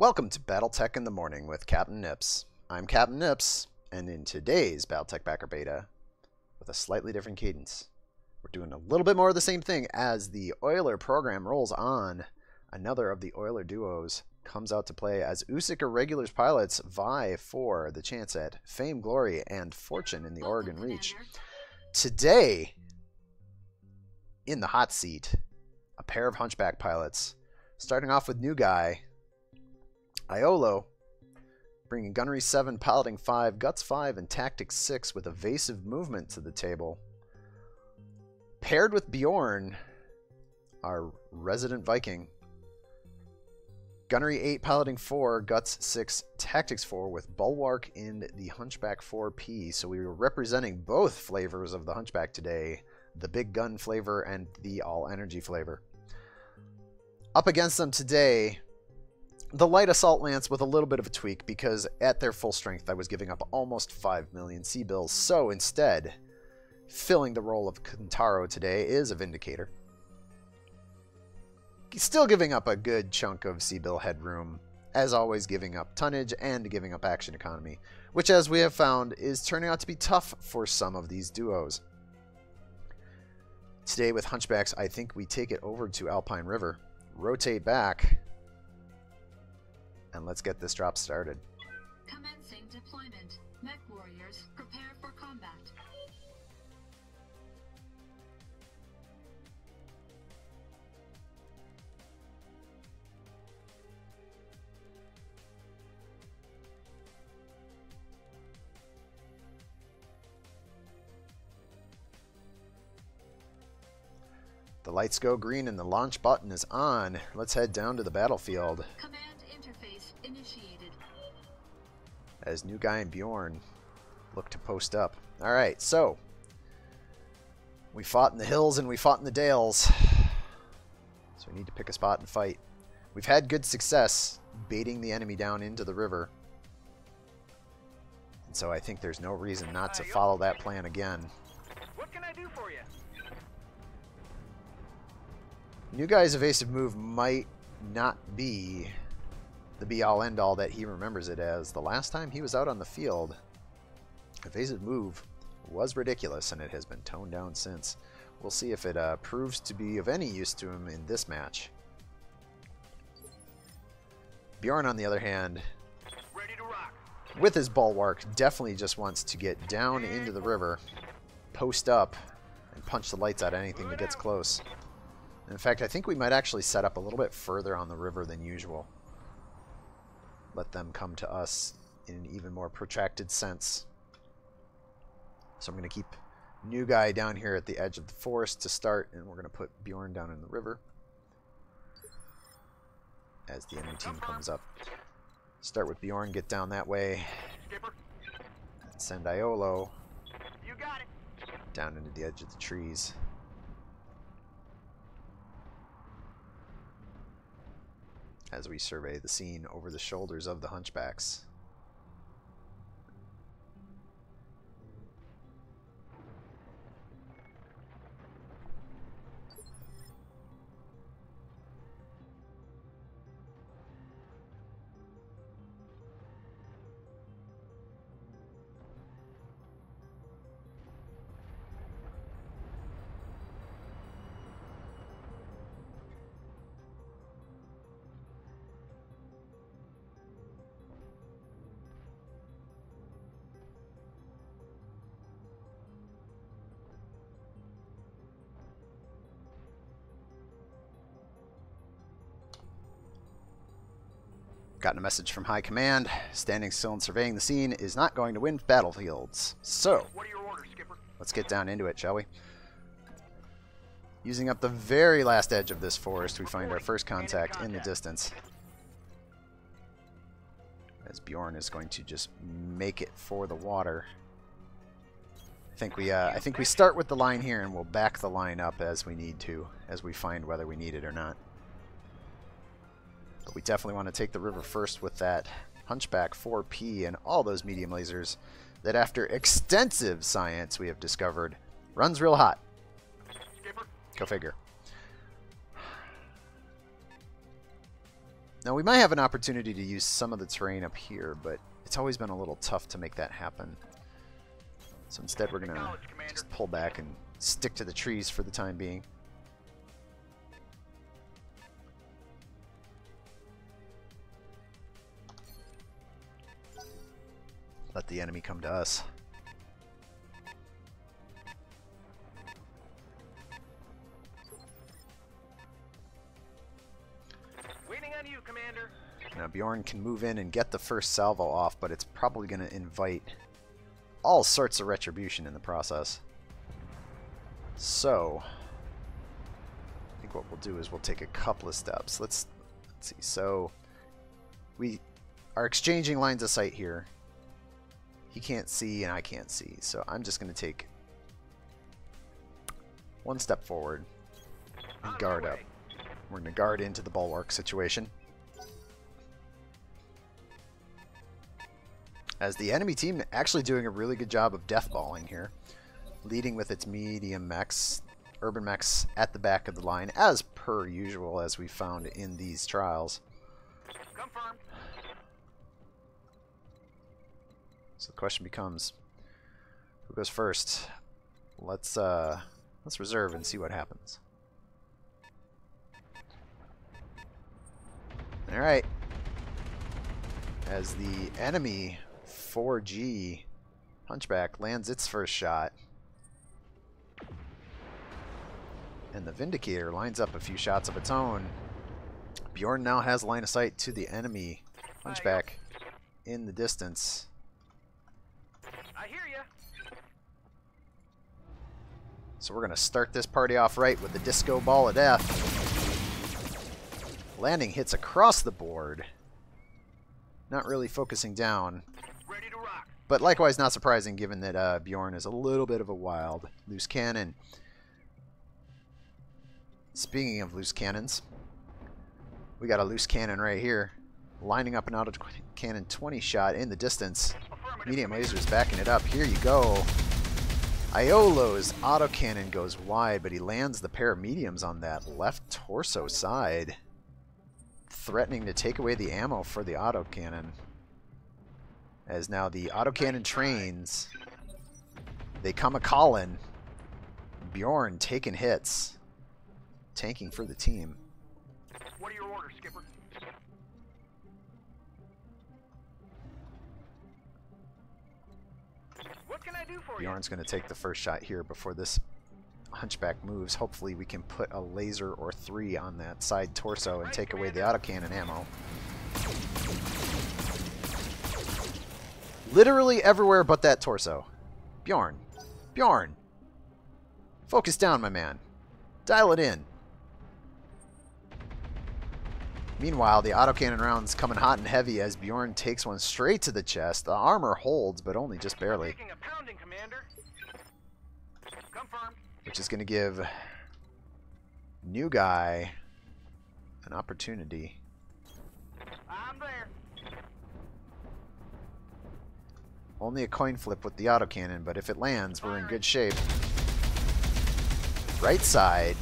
Welcome to Battletech in the Morning with Captain Nips. I'm Captain Nips, and in today's Battletech Backer Beta, with a slightly different cadence, we're doing a little bit more of the same thing as the OILER program rolls on. Another of the OILER duos comes out to play as USIC Irregulars pilots vie for the chance at fame, glory, and fortune in the Aurigan Reach. Today, in the hot seat, a pair of Hunchback pilots. Starting off with new guy, Iolo, bringing Gunnery 7, Piloting 5, Guts 5, and Tactics 6 with evasive movement to the table. Paired with Bjorn, our resident Viking. Gunnery 8, Piloting 4, Guts 6, Tactics 4 with Bulwark in the Hunchback 4P. So we were representing both flavors of the Hunchback today the big gun flavor and the all energy flavor. Up against them today, the light assault lance with a little bit of a tweak because at their full strength I was giving up almost 5 million C-Bills. So instead, filling the role of Kentaro today is a Vindicator. Still giving up a good chunk of C-Bill headroom, as always giving up tonnage and giving up action economy, which as we have found is turning out to be tough for some of these duos. Today with Hunchbacks, I think we take it over to Alpine River, rotate back, and let's get this drop started. Commencing deployment. Mech warriors, prepare for combat. The lights go green and the launch button is on. Let's head down to the battlefield Command as New Guy and Bjorn look to post up. Alright, so we fought in the hills and we fought in the dales. So we need to pick a spot and fight. We've had good success baiting the enemy down into the river. And so I think there's no reason not to follow that plan again. What can I do for you? New Guy's evasive move might not be the be-all end-all that he remembers it as. The last time he was out on the field, evasive move was ridiculous, and it has been toned down since. We'll see if it uh, proves to be of any use to him in this match. Bjorn, on the other hand, Ready to rock. with his bulwark, definitely just wants to get down into the river, post up, and punch the lights out of anything that gets close. In fact, I think we might actually set up a little bit further on the river than usual. Let them come to us in an even more protracted sense. So I'm going to keep new guy down here at the edge of the forest to start, and we're going to put Bjorn down in the river as the enemy team comes up. Start with Bjorn, get down that way, send Iolo you got it. down into the edge of the trees. As we survey the scene over the shoulders of the hunchbacks. Gotten a message from High Command. Standing still and surveying the scene is not going to win battlefields. So, What are your orders, Skipper? let's get down into it, shall we? Using up the very last edge of this forest, we find our first contact in the distance. As Bjorn is going to just make it for the water. I think we uh, I think we start with the line here and we'll back the line up as we need to, as we find whether we need it or not. But we definitely want to take the river first with that Hunchback 4P and all those medium lasers that after extensive science we have discovered runs real hot. Skipper, Go figure. Now we might have an opportunity to use some of the terrain up here, but it's always been a little tough to make that happen. So instead we're going to just pull back and stick to the trees for the time being. Let the enemy come to us. Waiting on you, Commander. Now Bjorn can move in and get the first salvo off, but it's probably going to invite all sorts of retribution in the process. So, I think what we'll do is we'll take a couple of steps. Let's, let's see. So, we are exchanging lines of sight here. He can't see and I can't see, so I'm just going to take one step forward and guard up. We're going to guard into the bulwark situation. As the enemy team actually doing a really good job of deathballing here, leading with its medium mechs, urban mechs at the back of the line, as per usual as we found in these trials. Confirmed. So the question becomes, who goes first? Let's uh, let's reserve and see what happens. All right. As the enemy 4G Hunchback lands its first shot, and the Vindicator lines up a few shots of its own. Bjorn now has line of sight to the enemy Hunchback in the distance. I hear ya. So we're going to start this party off right with the Disco Ball of Death. Landing hits across the board. Not really focusing down, Ready to rock. but likewise not surprising given that uh, Bjorn is a little bit of a wild loose cannon. Speaking of loose cannons, we got a loose cannon right here. Lining up an auto cannon 20 shot in the distance. Medium lasers backing it up. Here you go. Iolo's autocannon goes wide, but he lands the pair of mediums on that left torso side, threatening to take away the ammo for the autocannon. As now the autocannon trains, they come a calling. Bjorn taking hits, tanking for the team. What are your orders, Skipper? Bjorn's going to take the first shot here before this hunchback moves. Hopefully we can put a laser or three on that side torso and take away the autocannon ammo. Literally everywhere but that torso. Bjorn. Bjorn. Focus down, my man. Dial it in. Meanwhile, the autocannon rounds coming hot and heavy as Bjorn takes one straight to the chest. The armor holds, but only just barely. A pounding, Commander. Which is going to give new guy an opportunity. I'm there. Only a coin flip with the autocannon, but if it lands, we're in good shape. Right side.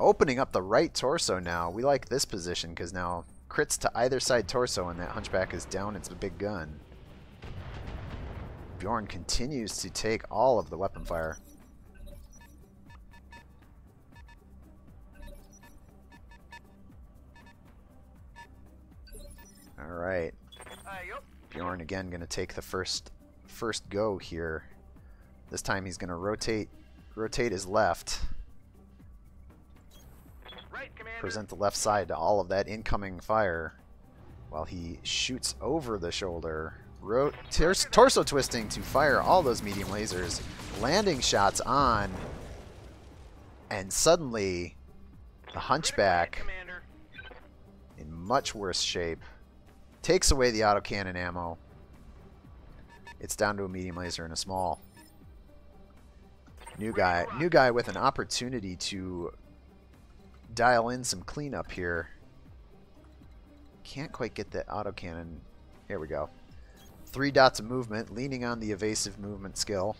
Opening up the right torso now. We like this position because now crits to either side torso and that hunchback is down its a big gun. Bjorn continues to take all of the weapon fire. Alright. Uh. Bjorn again going to take the first first go here. This time he's going to rotate rotate his left, Right, present the left side to all of that incoming fire while he shoots over the shoulder. Torso twisting to fire all those medium lasers, landing shots on, and suddenly the hunchback in much worse shape. Takes away the autocannon ammo. It's down to a medium laser and a small. New guy, new guy with an opportunity to dial in some cleanup here. Can't quite get the autocannon. Here we go. Three dots of movement, leaning on the evasive movement skill.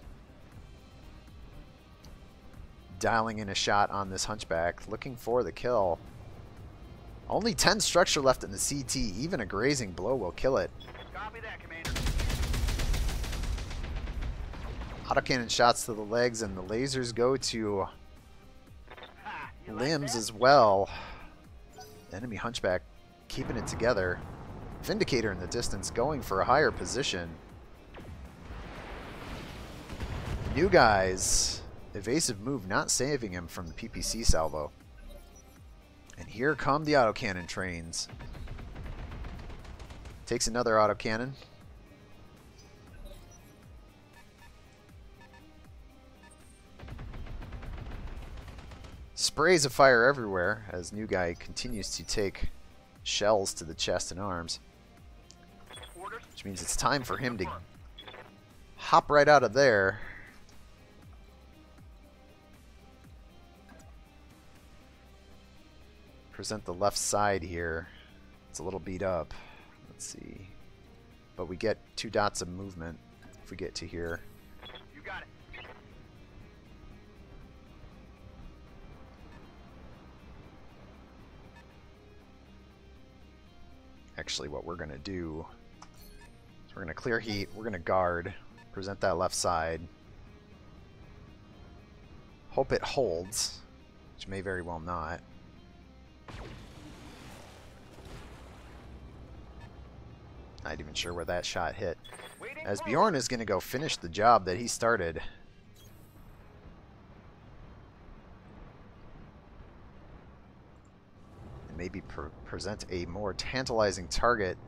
Dialing in a shot on this hunchback, looking for the kill. Only 10 structure left in the CT. Even a grazing blow will kill it. Copy that, Commander. Autocannon shots to the legs, and the lasers go to Ha, you like limbs as well. Enemy Hunchback keeping it together. Vindicator in the distance going for a higher position. New guys. Evasive move not saving him from the PPC salvo. And here come the autocannon trains. Takes another autocannon. Sprays of fire everywhere as New Guy continues to take shells to the chest and arms, which means it's time for him to hop right out of there. Present the left side here. It's a little beat up. Let's see. But we get two dots of movement if we get to here. Actually what we're going to do is we're going to clear heat, we're going to guard, present that left side. Hope it holds, which may very well not. Not even sure where that shot hit. As Bjorn is going to go finish the job that he started. Maybe pre- present a more tantalizing target.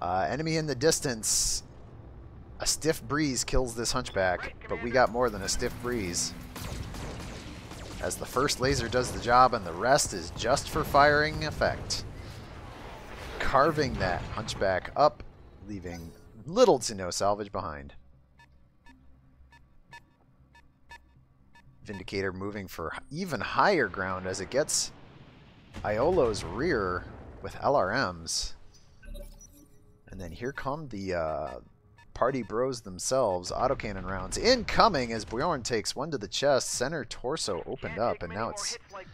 Uh, enemy in the distance. A stiff breeze kills this hunchback, but we got more than a stiff breeze. As the first laser does the job and the rest is just for firing effect. Carving that hunchback up, leaving little to no salvage behind. Vindicator moving for even higher ground as it gets Iolo's rear with LRMs. And then here come the uh, party bros themselves, autocannon rounds incoming as Bjorn takes one to the chest, center torso opened up, and now it's like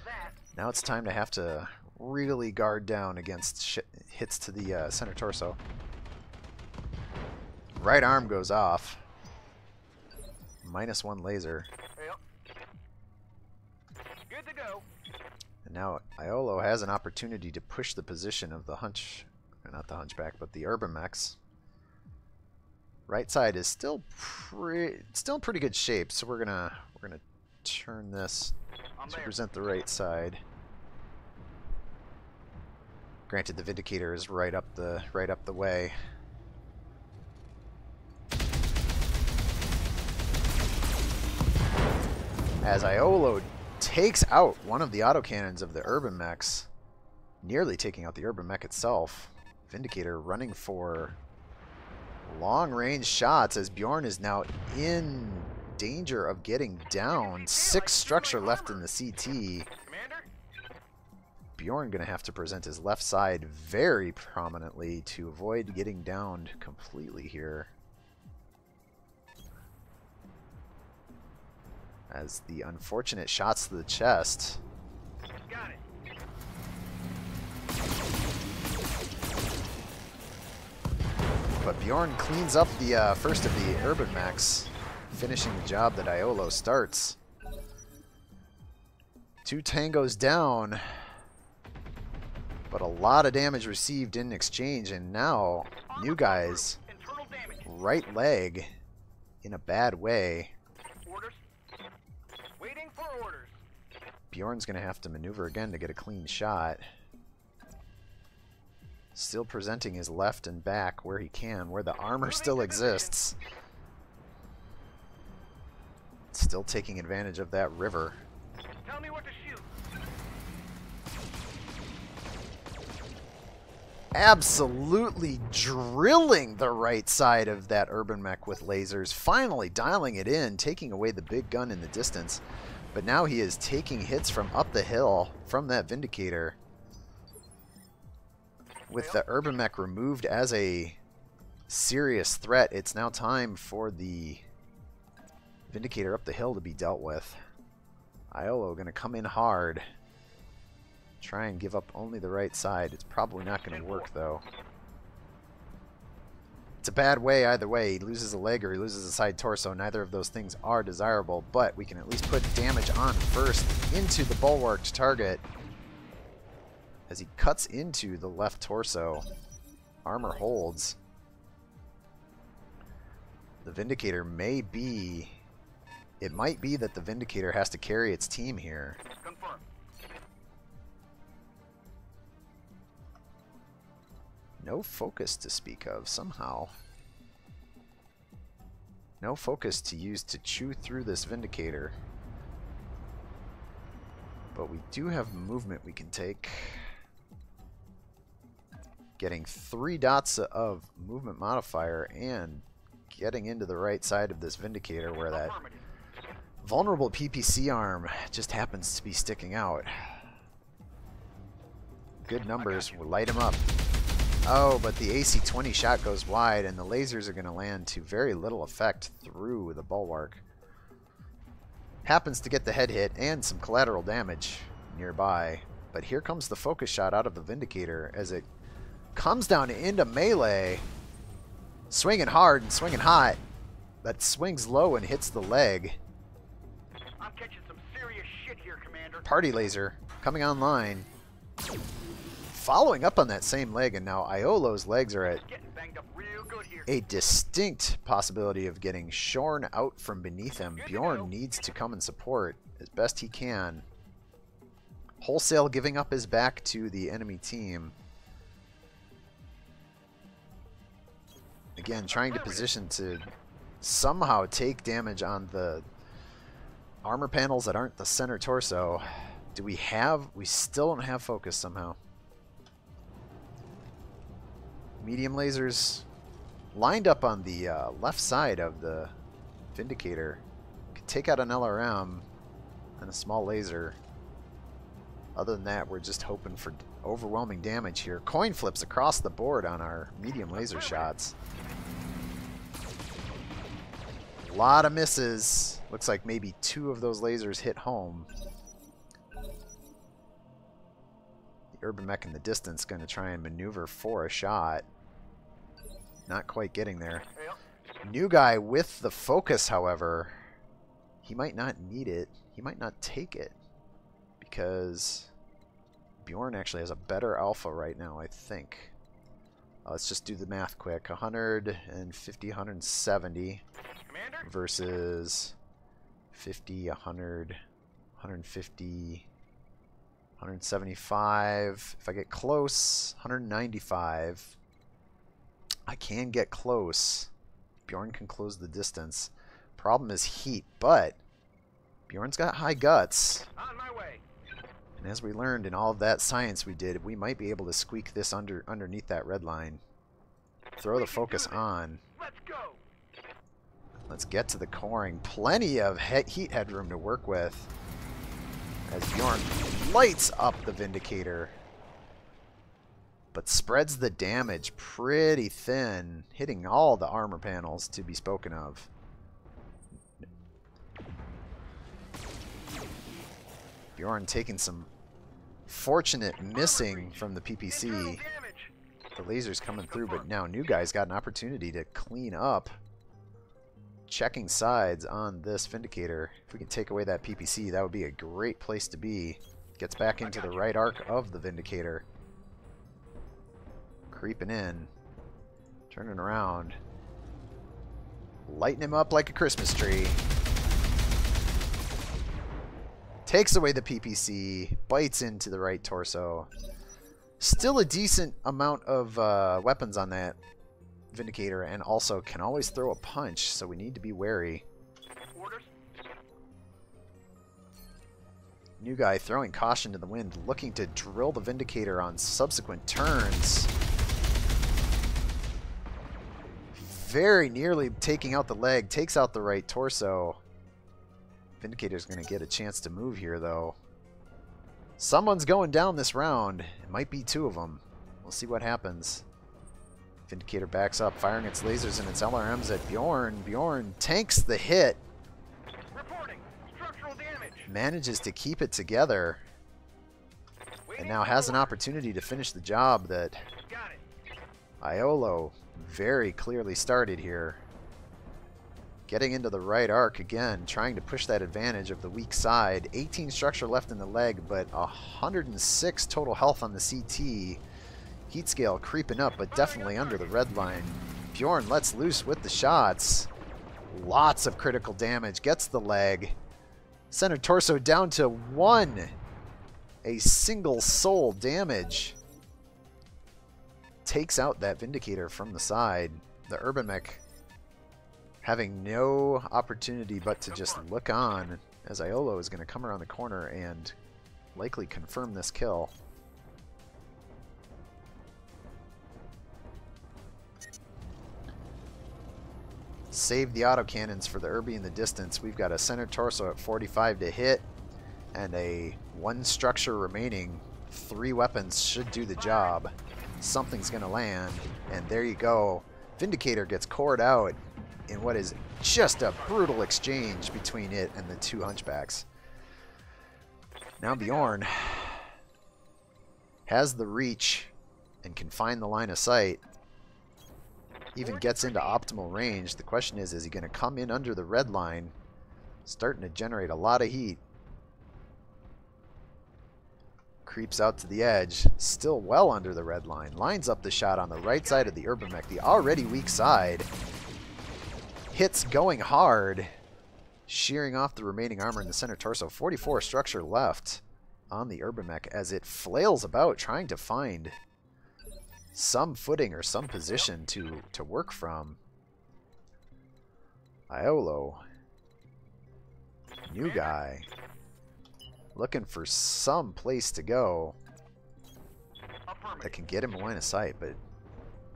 now it's time to have to really guard down against hits to the uh, center torso. Right arm goes off. Minus one laser. Yep. Good to go. And now Iolo has an opportunity to push the position of the hunch, not the hunchback, but the urban mechs. Right side is still pretty, still in pretty good shape, so we're gonna we're gonna turn this to present the right side. Granted, the Vindicator is right up the right up the way. As Iolo takes out one of the autocannons of the Urban Mechs, nearly taking out the Urban Mech itself. Vindicator running for long-range shots as Bjorn is now in danger of getting down. Six structure left in the CT. Bjorn gonna have to present his left side very prominently to avoid getting downed completely here. As the unfortunate shots to the chest. But Bjorn cleans up the uh, first of the Urban Mechs, finishing the job that Iolo starts. Two tangos down, but a lot of damage received in exchange, and now new guys, right leg in a bad way. Bjorn's gonna have to maneuver again to get a clean shot. Still presenting his left and back where he can, where the armor still exists. Still taking advantage of that river. Tell me what to shoot. Absolutely drilling the right side of that urban mech with lasers, finally dialing it in, taking away the big gun in the distance. But now he is taking hits from up the hill from that Vindicator. With the urban mech removed as a serious threat, it's now time for the Vindicator up the hill to be dealt with. Iolo to come in hard. Try and give up only the right side. It's probably not to work, though. It's a bad way either way. He loses a leg or he loses a side torso. Neither of those things are desirable, but we can at least put damage on first into the bulwarked target as he cuts into the left torso. Armor holds. The Vindicator may be... It might be that the Vindicator has to carry its team here. Confirm. No focus to speak of, somehow. No focus to use to chew through this Vindicator. But we do have movement we can take. Getting three dots of movement modifier and getting into the right side of this Vindicator where that vulnerable PPC arm just happens to be sticking out. Good numbers will light him up. Oh, but the AC-20 shot goes wide, and the lasers are going to land to very little effect through the bulwark. Happens to get the head hit and some collateral damage nearby. But here comes the focus shot out of the Vindicator as it comes down into melee. Swinging hard and swinging hot. That swings low and hits the leg. I'm catching some serious shit here, Commander. Party laser coming online. Following up on that same leg, and now Iolo's legs are at Getting banged up real good here. a distinct possibility of getting shorn out from beneath him. Bjorn needs to come and support as best he can. Wholesale giving up his back to the enemy team. Again, trying to position to somehow take damage on the armor panels that aren't the center torso. Do we have... We still don't have focus somehow. Medium lasers lined up on the uh, left side of the Vindicator. Could take out an LRM and a small laser. Other than that, we're just hoping for overwhelming damage here. Coin flips across the board on our medium laser shots. A lot of misses. Looks like maybe two of those lasers hit home. Urban Mech in the distance going to try and maneuver for a shot. Not quite getting there. New guy with the focus, however, he might not need it. He might not take it because Bjorn actually has a better alpha right now, I think. Uh, let's just do the math quick. 150, 170 Commander? versus 50, 100, 150, 175. If I get close, 195. I can get close. Bjorn can close the distance. Problem is heat, but Bjorn's got high guts. On my way. And as we learned in all of that science we did, we might be able to squeak this under underneath that red line. Throw the focus on. Let's go. Let's get to the coring. Plenty of he heat headroom to work with. As Bjorn lights up the Vindicator. But spreads the damage pretty thin, hitting all the armor panels to be spoken of. Bjorn taking some fortunate missing from the PPC. The laser's coming through, but now new guy's got an opportunity to clean up. Checking sides on this Vindicator. If we can take away that PPC, that would be a great place to be. Gets back into the right arc of the Vindicator. Creeping in. Turning around. Lighting him up like a Christmas tree. Takes away the PPC. Bites into the right torso. Still a decent amount of uh, weapons on that Vindicator, and also can always throw a punch, so we need to be wary. Orders? New guy throwing caution to the wind, looking to drill the Vindicator on subsequent turns. Very nearly taking out the leg, takes out the right torso. Vindicator's going to get a chance to move here, though. Someone's going down this round. It might be two of them. We'll see what happens. Vindicator backs up, firing its lasers and its LRMs at Bjorn. Bjorn tanks the hit, Reporting. Structural damage. manages to keep it together. And now has an opportunity to finish the job that Iolo very clearly started here. Getting into the right arc again, trying to push that advantage of the weak side. 18 structure left in the leg, but 106 total health on the CT. Heat scale creeping up, but definitely under the red line. Bjorn lets loose with the shots. Lots of critical damage. Gets the leg. Center torso down to one. A single soul damage. Takes out that Vindicator from the side. The Urban Mech having no opportunity but to just look on as Iolo is going to come around the corner and likely confirm this kill. Save the autocannons for the Urbie in the distance. We've got a center torso at 45 to hit and a one structure remaining. Three weapons should do the job. Something's going to land, and there you go. Vindicator gets cored out in what is just a brutal exchange between it and the two hunchbacks. Now Bjorn has the reach and can find the line of sight. Even gets into optimal range. The question is, is he going to come in under the red line? Starting to generate a lot of heat. Creeps out to the edge. Still well under the red line. Lines up the shot on the right side of the Urban Mech, the already weak side hits going hard, shearing off the remaining armor in the center torso. 44 structure left on the Urban Mech as it flails about trying to find some footing or some position to, to work from. Iolo. New guy. Looking for some place to go that can get him line of sight, but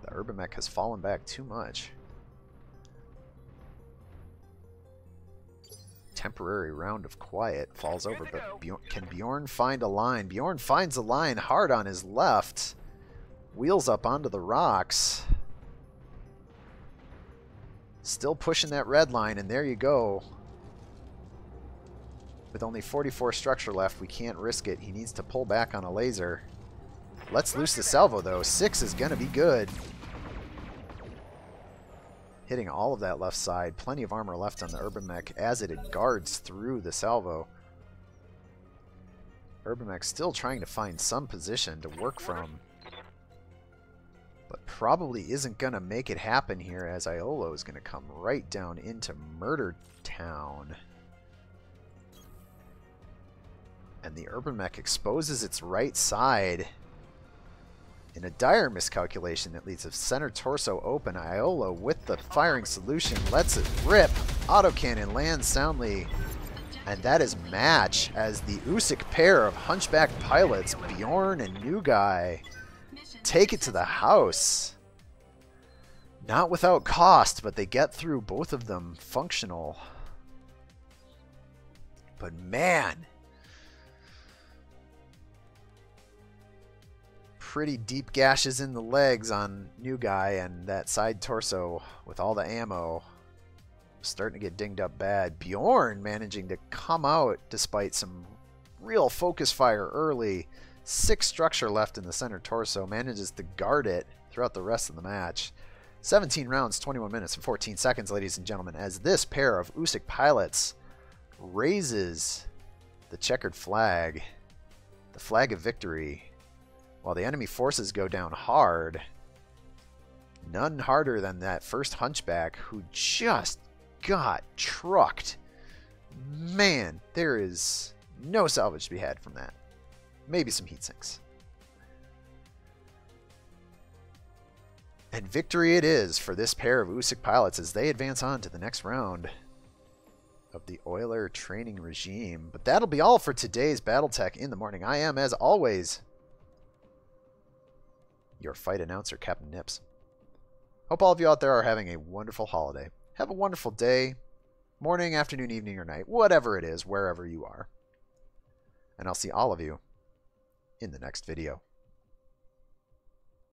the Urban Mech has fallen back too much. temporary round of quiet falls over, but Bjorn, can Bjorn find a line? Bjorn finds a line hard on his left. Wheels up onto the rocks. Still pushing that red line, and there you go. With only 44 structure left, we can't risk it. He needs to pull back on a laser. Let's loose the salvo, though. Six is going to be good hitting all of that left side. Plenty of armor left on the Urban Mech as it guards through the salvo. Urban Mech still trying to find some position to work from. But probably isn't going to make it happen here as Iolo is going to come right down into Murder Town. And the Urban Mech exposes its right side in a dire miscalculation that leaves the center torso open, Iolo with the firing solution lets it rip. Autocannon lands soundly. And that is match as the Usyk pair of hunchback pilots, Bjorn and New Guy, take it to the house. Not without cost, but they get through both of them functional. But man, pretty deep gashes in the legs on New Guy and that side torso with all the ammo. Starting to get dinged up bad. Bjorn managing to come out despite some real focus fire early. Six structure left in the center torso. Manages to guard it throughout the rest of the match. 17 rounds, 21 minutes, and 14 seconds, ladies and gentlemen, as this pair of Usyk pilots raises the checkered flag, the flag of victory while the enemy forces go down hard, none harder than that first hunchback who just got trucked. Man, there is no salvage to be had from that. Maybe some heat sinks. And victory it is for this pair of Usyk pilots as they advance on to the next round of the OILER training regime. But that'll be all for today's Battletech in the morning. I am, as always, your fight announcer, Captain Nips. Hope all of you out there are having a wonderful holiday. Have a wonderful day, morning, afternoon, evening, or night, whatever it is, wherever you are. And I'll see all of you in the next video.